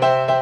Bye.